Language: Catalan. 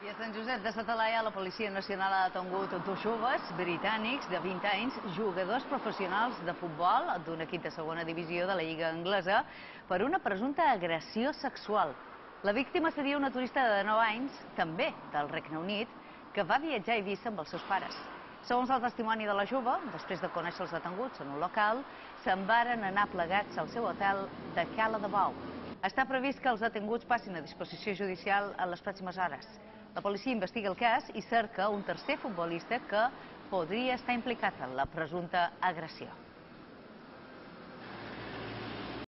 I a Sant Josep de Satalaia, la Policia Nacional ha detengut dos joves britànics de 20 anys, jugadors professionals de futbol d'un equip de segona divisió de la Lliga Anglesa, per una presumpta agressió sexual. La víctima seria una turista de 9 anys, també del Regne Unit, que va viatjar a Eivissa amb els seus pares. Segons el testimoni de la jove, després de conèixer els detenguts en un local, se'n varen anar plegats al seu hotel de Cala de Bou. Està previst que els detenguts passin a disposició judicial en les pròximes hores. La policia investiga el cas i cerca un tercer futbolista que podria estar implicat en la presumpta agressió.